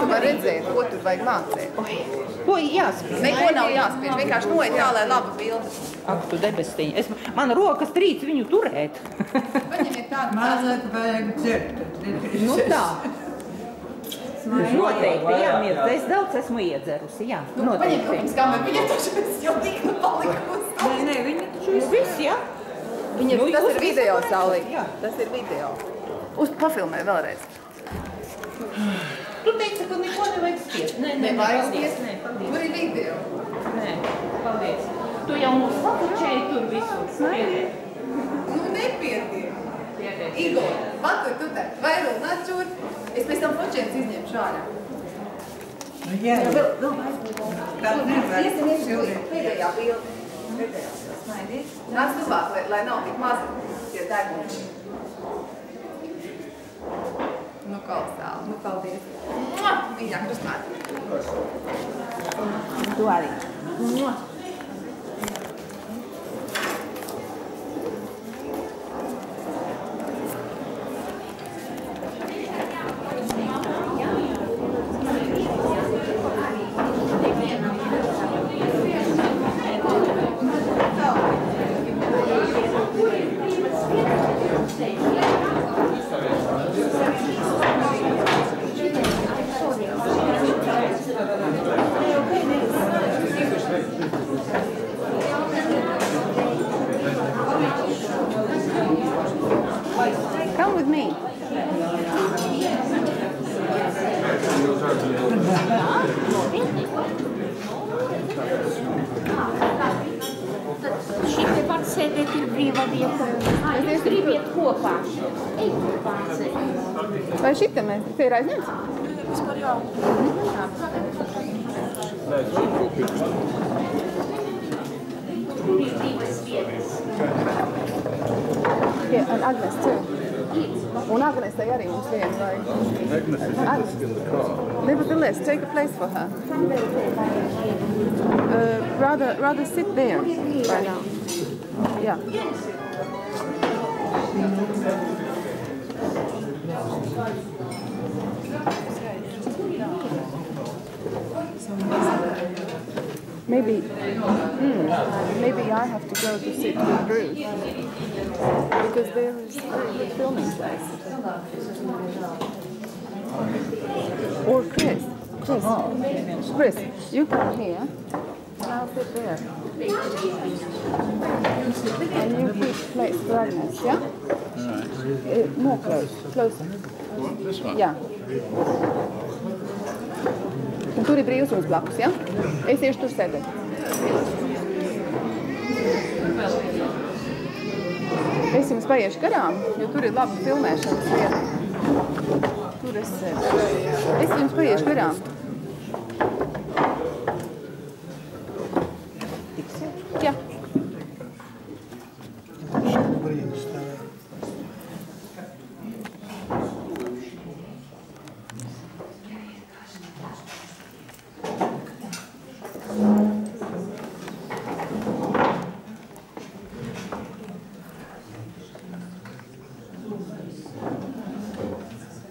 tu vari redzēt, ko tur vajag mācīt. Ko jāspiež? Neko nav jāspiež, vienkārši noiet tā, lai laba bilde. Ak, tu debestīņa. Es, man rokas trīc viņu turēt. Paņemiet tādu Mazliet vajag dzert. nu tā. Noteikti, jā, Mirta, es daudz esmu iedzerusi, jā. Nu, paņem pirms kameru, viņa taču jau tikko palikusi. Nē, nē, viņa taču Jūs visi, jā? Viņa, Nu, tas ir video, jā. Tas ir video. Uz pafilmē vēlreiz. Tu teici, ka neko nevajag spiest. Nē, nē, Nevajag paldies, spiest. Nē, paldies. Tur ir video. Nē, paldies. Tu jau mums papučēji tur visur. Piediet. Nu, nepietiek. Piediet. Igor, patur tu te. Vairul, nāc šur. Es pēc tam fočēns izņemšu ārā. Nu, jā, Vēl, vēl vajag. tā nevar. Pēdējā bilde. Pēdējā. Smaidīt. Nāc tuvāk, lai, lai nav tik mazi tie deguni. Nu, kolosāli. Nu, paldies. Mira, Tú, Adi. det till вриво-вехо. Это привет, попа. Эй, попа. Вообще-то мы, ты разница? Смотрел. And Agnes too. Well, Agnes, they had him on Tuesday. Agnes is in the car. Nevertheless, take a place for her. Uh, rather, rather sit there right now. Yeah. Maybe, hmm, maybe I have to go to sit with Bruce because there is a filming place. Or Chris. Chris. Chris, you come here. I'll sit there. And you keep for Agnes, yeah? Uh, more close, closer. What, this one? Jā. Un tur ir brīvs mums blakus, ja? Es tieši tur sēdēju. Es jums paiešu garām, jo tur ir laba filmēšanas vieta. Tur es sēdēju. Es jums paiešu garām.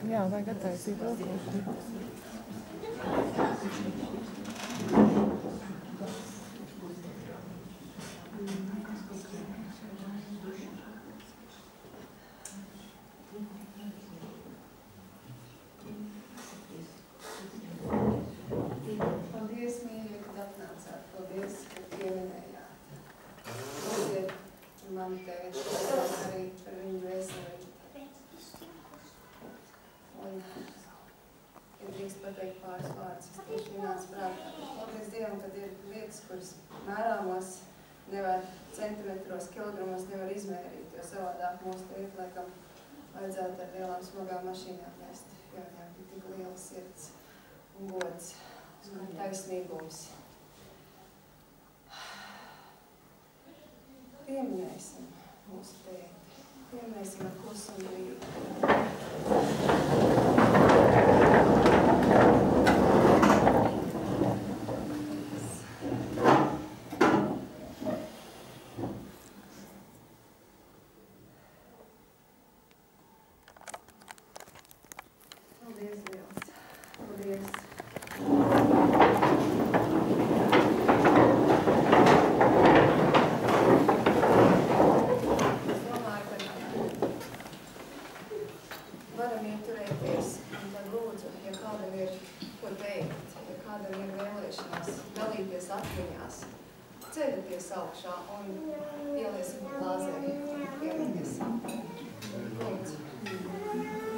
Jā, vajag attaisīt roku. Paldies, mīļie, kad atnācāt. Paldies, ka pieminējāt. Paldies, man teikt, arī par viņu veselību. Un, ja drīkst pateikt pāris vārdus, es tieši vienāds prātā. Dievam, kad ir lietas, kuras mērāmos nevar centimetros, kilogramos nevar izmērīt, jo savādāk mūsu teikt, laikam, vajadzētu ar lielām smagām mašīnām nest, jo viņām ir tik liela sirds un gods un taisnīgums. Pieminēsim mūsu tēti, pieminēsim ar klusumu brīdi. Paldies, Paldies. Varam ieturēties un tad lūdzu, ja kādam ir ko teikt, ja kādam ir vēlēšanās dalīties atmiņās, ceļaties augšā un ieliesim glāzē un pieraties. Lūdzu.